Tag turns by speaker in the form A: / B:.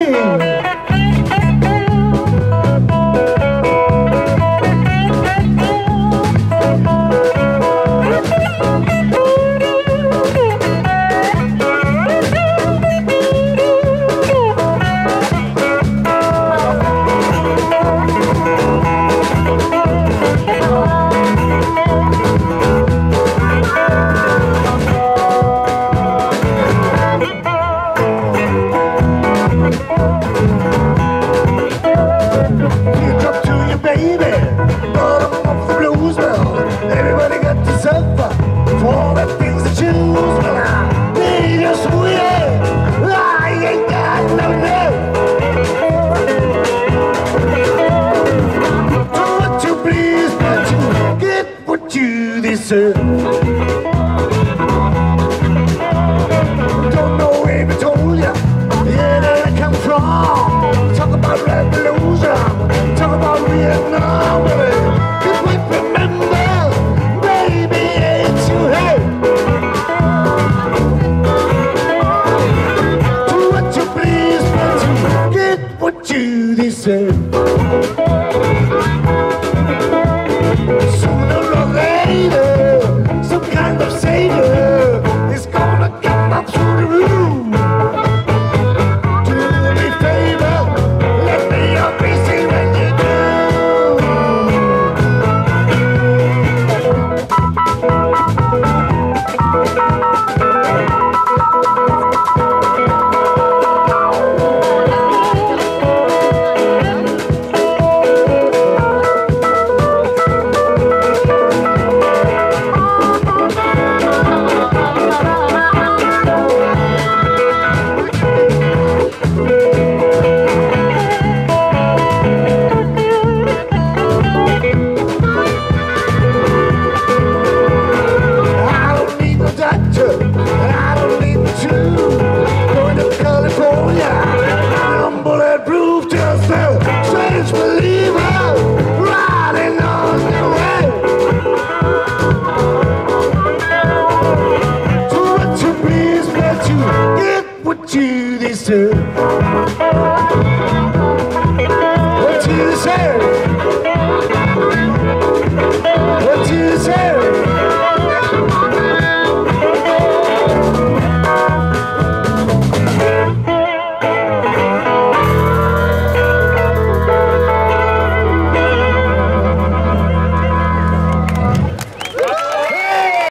A: Teardrop deserve. Don't know if I told ya where did I come from. Talk about revolution, talk about Vietnam. If we remember, baby, ain't you what you please, get what you deserve. Going to California, I'm bulletproof just now. Strange believer, riding on the way. What you please, but you get what you deserve. What you deserve.